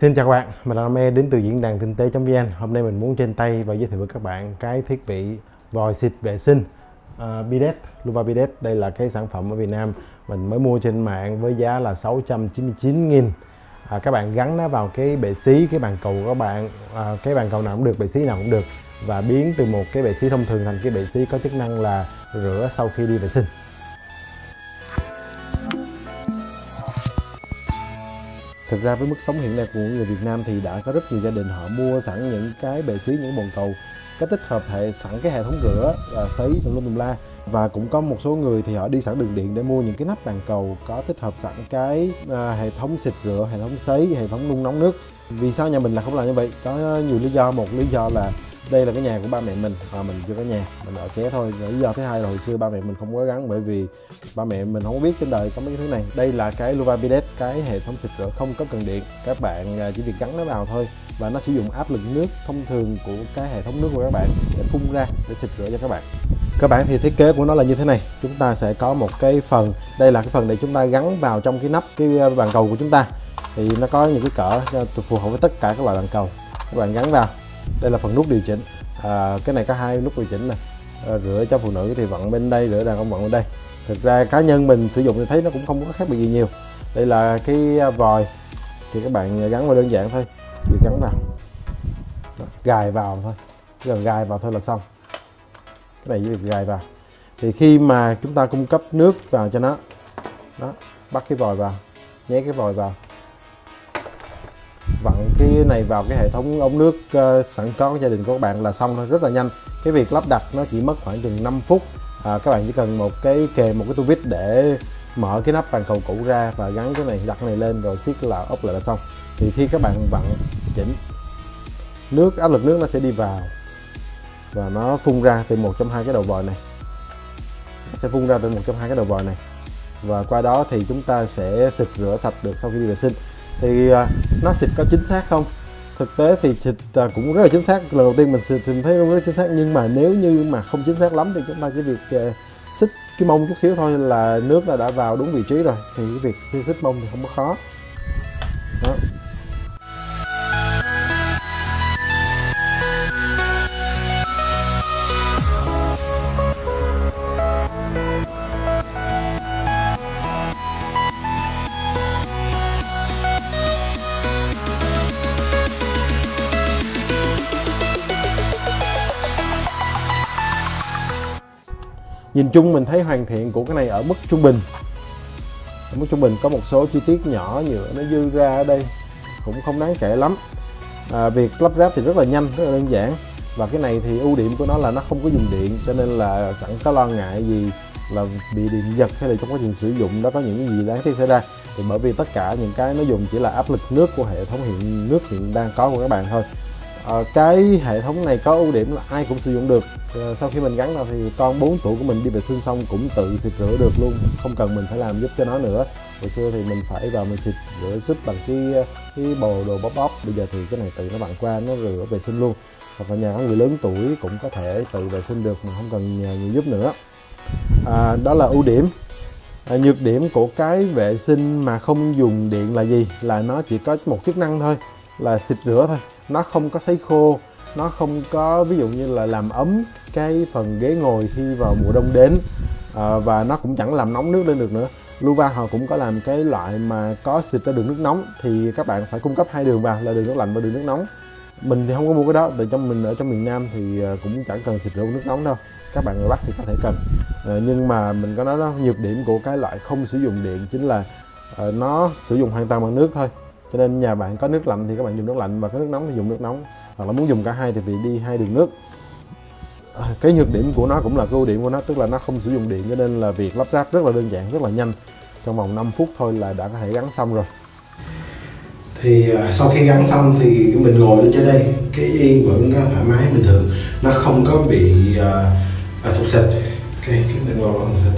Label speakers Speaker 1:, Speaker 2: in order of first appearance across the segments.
Speaker 1: Xin chào các bạn, mình là Nam E đến từ diễn đàn kinh tế.vn Hôm nay mình muốn trên tay và giới thiệu với các bạn cái thiết bị vòi xịt vệ sinh uh, Bidet, Luva Bidet. Đây là cái sản phẩm ở Việt Nam mình mới mua trên mạng với giá là 699 nghìn. À, Các bạn gắn nó vào cái bệ xí, cái bàn cầu của các bạn à, Cái bàn cầu nào cũng được, bệ xí nào cũng được Và biến từ một cái bệ xí thông thường thành cái bệ xí có chức năng là rửa sau khi đi vệ sinh. Thực ra với mức sống hiện nay của người Việt Nam thì đã có rất nhiều gia đình họ mua sẵn những cái bệ xí những bồn cầu cái tích hợp hệ sẵn cái hệ thống rửa và sấy tùm lum tùm la. Và cũng có một số người thì họ đi sẵn đường điện để mua những cái nắp bàn cầu có tích hợp sẵn cái à, hệ thống xịt rửa hệ thống sấy hệ thống nung nóng nước. Vì sao nhà mình là không làm như vậy? Có nhiều lý do. Một lý do là đây là cái nhà của ba mẹ mình và mình chưa có nhà, mình ở ké thôi. Lý do thứ hai là hồi xưa ba mẹ mình không cố gắng bởi vì ba mẹ mình không biết trên đời có mấy cái thứ này. Đây là cái Luvabidet cái hệ thống xịt rửa không có cần điện. Các bạn à, chỉ việc gắn nó vào thôi và nó sử dụng áp lực nước thông thường của cái hệ thống nước của các bạn để phun ra để xịt rửa cho các bạn. Các bạn, thì thiết kế của nó là như thế này. Chúng ta sẽ có một cái phần, đây là cái phần để chúng ta gắn vào trong cái nắp, cái à, bàn cầu của chúng ta. Thì nó có những cái cỡ à, phù hợp với tất cả các loại bàn cầu. Các bạn gắn vào đây là phần nút điều chỉnh. À, cái này có hai nút điều chỉnh này à, rửa cho phụ nữ thì vặn bên đây rửa đàn ông vặn bên đây. Thực ra cá nhân mình sử dụng thì thấy nó cũng không có khác biệt gì nhiều. Đây là cái à, vòi. Thì các bạn gắn vào đơn giản thôi. Chỉ gắn vào. Đó, gài vào thôi. Chỉ cần gài vào thôi là xong. Cái này chỉ việc gài vào. Thì khi mà chúng ta cung cấp nước vào cho nó đó bắt cái vòi vào nhét cái vòi vào vặn cái này vào cái hệ thống ống nước ờ, sẵn có của gia đình của các bạn là xong thôi rất là nhanh. Cái việc lắp đặt nó chỉ mất khoảng chừng 5 phút. À, các bạn chỉ cần một cái kề một cái tu vít để mở cái nắp bàn cầu cũ ra và gắn cái này đặt cái này lên rồi siết là ốc lại là xong. Thì khi các bạn vặn chỉnh nước áp lực nước nó sẽ đi vào và nó phun ra từ một trong hai cái đầu vòi này. Nó sẽ phun ra từ một trong hai cái đầu vòi này. Và qua đó thì chúng ta sẽ xịt rửa sạch được sau khi đi vệ sinh. Thì à, nó xịt có chính xác không? Thực tế thì xịt à, cũng rất là chính xác. Lần đầu tiên mình xịt thì mình thấy nó rất chính xác. Nhưng mà nếu như mà không chính xác lắm thì chúng ta chỉ việc xịt xích cái mông chút xíu thôi là nước đã đã vào đúng vị trí rồi. Thì cái việc xích mông thì không có khó. Đó. Nhìn chung mình thấy hoàn thiện của cái này ở mức trung bình. Ở mức trung bình có một số chi tiết nhỏ nhựa nó dư ra ở đây cũng không đáng kể lắm. À, việc lắp ráp thì rất là nhanh rất là đơn giản. Và cái này thì ưu điểm của nó là nó không có dùng điện cho nên là chẳng có lo ngại gì là bị điện giật hay là trong quá trình sử dụng đó có những cái gì đáng tiếc xảy ra. Thì bởi vì tất cả những cái nó dùng chỉ là áp lực nước của hệ thống hiện nước hiện đang có của các bạn thôi à, cái hệ thống này có ưu điểm là ai cũng sử dụng được. À, sau khi mình gắn vào thì con 4 tuổi của mình đi vệ sinh xong cũng tự xịt rửa được luôn. Không cần mình phải làm giúp cho nó nữa. Hồi xưa thì mình phải vào mình xịt rửa giúp bằng cái cái bồ đồ bóp bóp. Bây giờ thì cái này tự nó bạn qua nó rửa vệ sinh luôn. Hoặc là nhà có người lớn tuổi cũng có thể tự vệ sinh được mà không cần nhờ người giúp nữa. À, đó là ưu điểm. À, nhược điểm của cái vệ sinh mà không dùng điện là gì? Là nó chỉ có một chức năng thôi là xịt rửa thôi nó không có sấy khô nó không có ví dụ như là làm ấm cái phần ghế ngồi khi vào mùa đông đến. À, và nó cũng chẳng làm nóng nước lên được nữa. Luva họ cũng có làm cái loại mà có xịt ra đường nước nóng thì các bạn phải cung cấp hai đường vào là đường nước lạnh và đường nước nóng. Mình thì không có mua cái đó tại trong mình ở trong miền Nam thì à, cũng chẳng cần xịt rượu nước nóng đâu. Các bạn người Bắc thì có thể cần. À, nhưng mà mình có nói đó nhược điểm của cái loại không sử dụng điện chính là à, nó sử dụng hoàn toàn bằng nước thôi cho nên nhà bạn có nước lạnh thì các bạn dùng nước lạnh và có nước nóng thì dùng nước nóng. Hoặc là muốn dùng cả hai thì vì đi hai đường nước. Ờ, cái nhược điểm của nó cũng là cái ưu điểm của nó tức là nó không sử dụng điện cho nên là việc lắp ráp rất là đơn giản rất là nhanh. Trong vòng 5 phút thôi là đã có thể gắn xong rồi. Thì à, sau khi gắn xong thì mình ngồi lên trên đây cái yên vẫn à, thoải mái bình thường. Nó không có bị uh, à, à sụp xịt okay, cái mình ngồi không sụp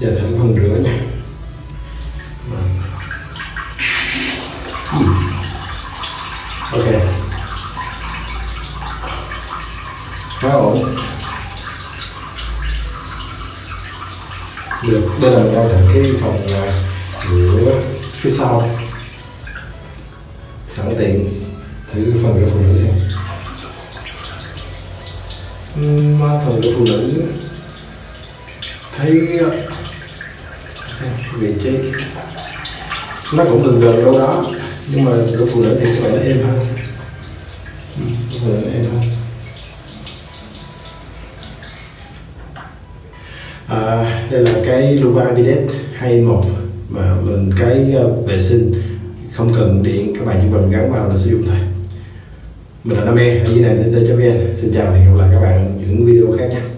Speaker 1: giờ thử phần rửa nha. Ok. Khá ổn. Được đây là mình đang thử cái phần rửa à, phía sau. Sẵn tiện thử phần của phụ nữ xem. Uhm, phần của phụ nữ thấy à, xem vị trí. Nó cũng gần gần đâu đó nhưng mà của phụ nữ thì các bạn nó êm hơn. Ừ, của phụ nữ nó êm hơn. À, đây là cái Luva Bidet 21 mà mình cái ờ, vệ sinh không cần điện các bạn chỉ cần gắn vào là sử dụng thôi. Mình là Nam E ở dưới này tên vn. Xin chào và hẹn gặp lại các bạn những video khác nhé